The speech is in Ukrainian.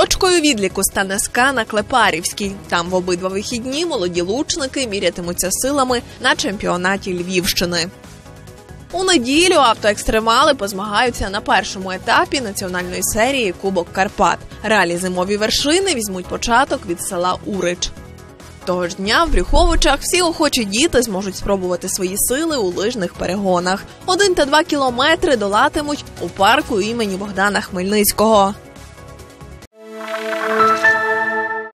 Точкою відліку стане ска на Клепарівській. Там в обидва вихідні молоді лучники мірятимуться силами на чемпіонаті Львівщини. У неділю автоекстремали позмагаються на першому етапі національної серії Кубок Карпат. Ралі зимові вершини візьмуть початок від села Урич. Того ж дня в Брюховичах всі охочі діти зможуть спробувати свої сили у лижних перегонах. Один та два кілометри долатимуть у парку імені Богдана Хмельницького.